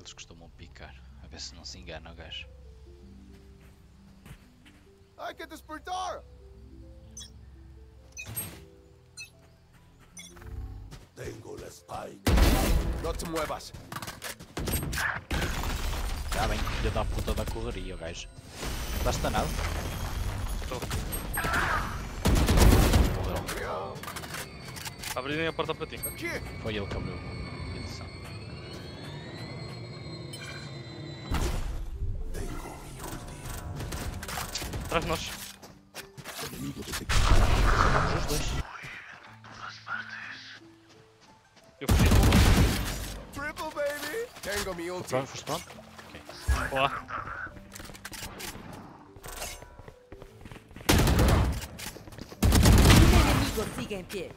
eles costumam picar. A ver se não se engana o gajo. Hay que despertar. Tengo la spike. No te muevas. Já bem, filho da puta da correria o gajo. Estás danado? Estou. Morreu. Abrirem a porta para ti. Foi ele que abriu. Atrás de nós. Os dois. Eu fugi. Triple, baby. Tengo mi ulti. Pronto, foste pronto? Olá. Un enemigo sigue en pie.